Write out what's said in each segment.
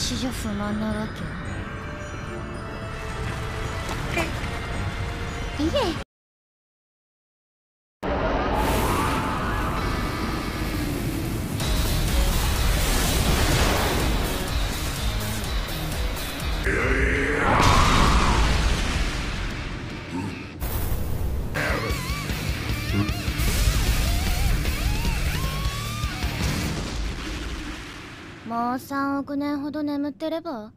私じゃ不満なわけ？いえ。もう3億年ほど眠ってれば？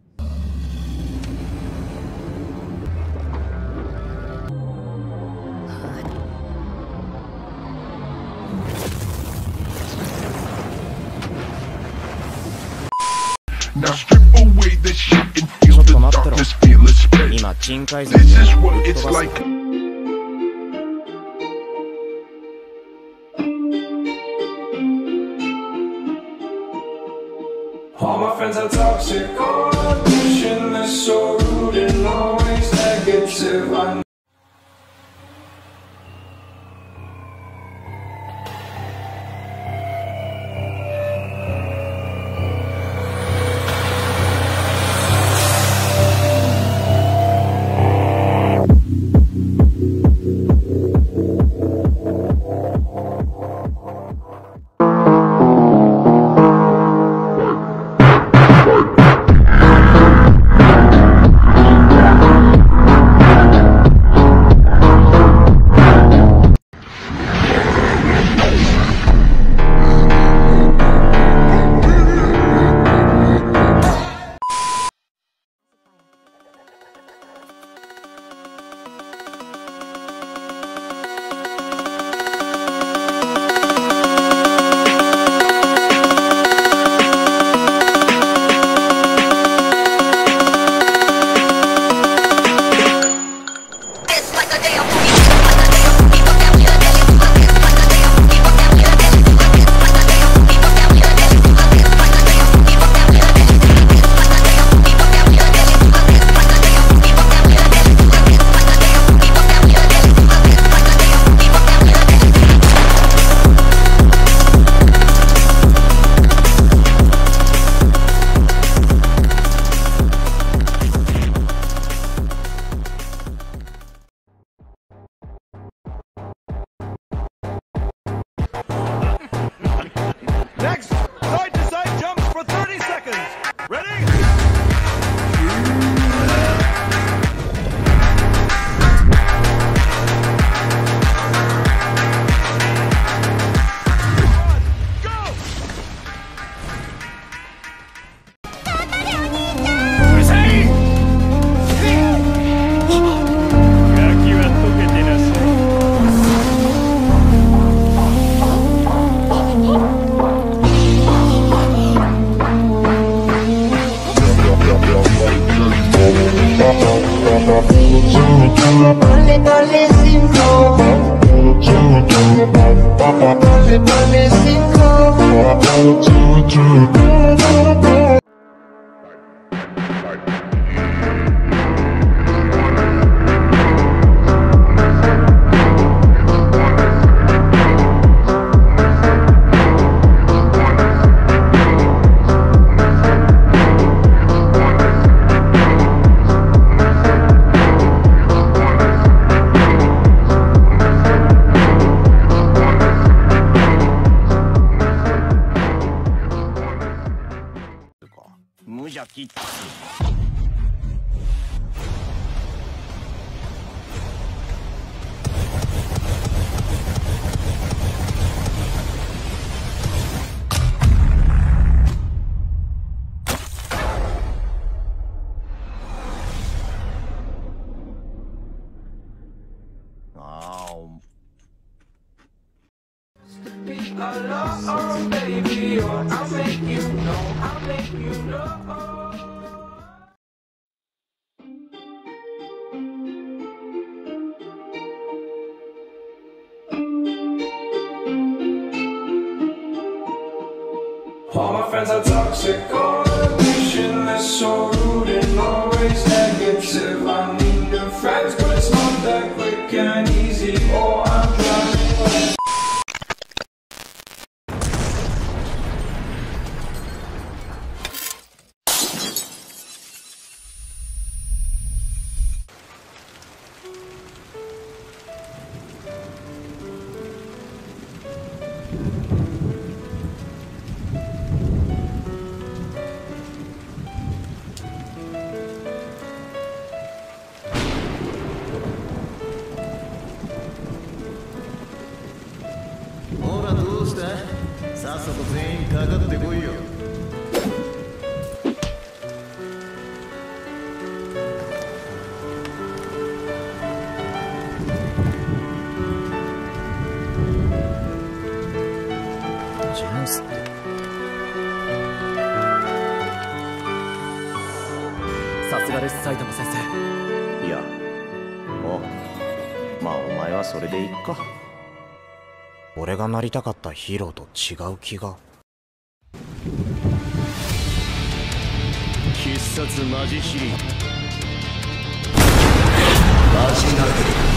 ちょっと待ってろ。今飛ばす。All my friends are toxic, all ambitionless, so rude and always negative. I cinco.「無邪 Alone, oh, baby, or I'll make you know, I'll make you know. All my friends are toxic, all ambitionless, so rude and always negative. I need new friends, but it's not that quick and easy, Oh, I'm drowning です埼玉先生。いや。おまあお前はそれでいっか。俺がなりたかったヒーローと違う気が。必殺マジヒリ必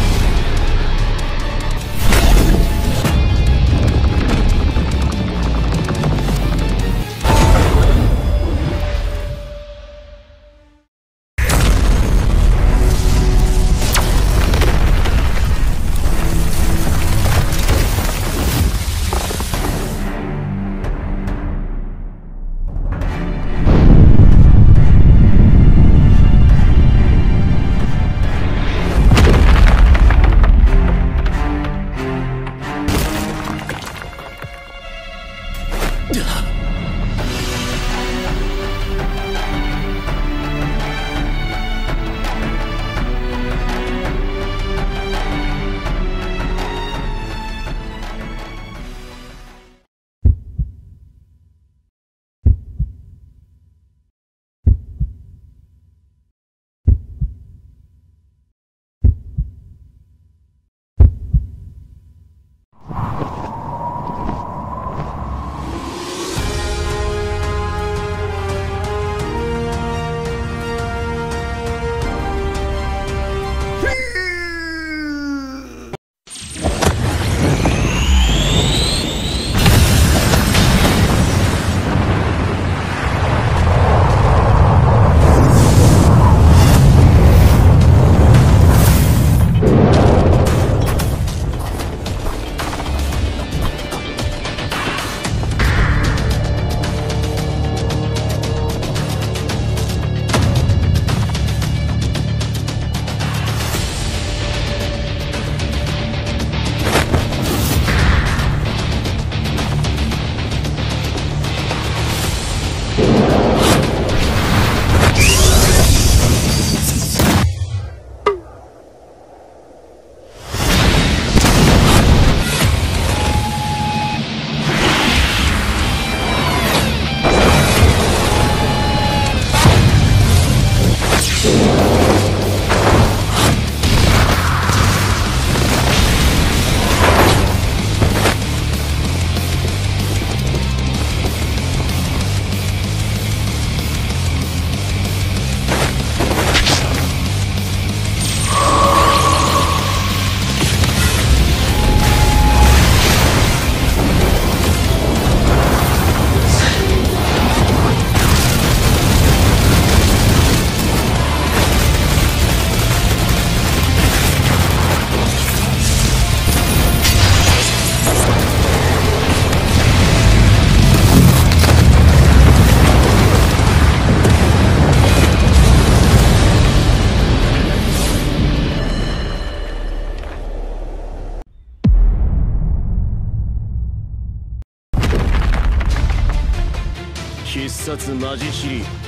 殺マジヒリ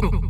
Go.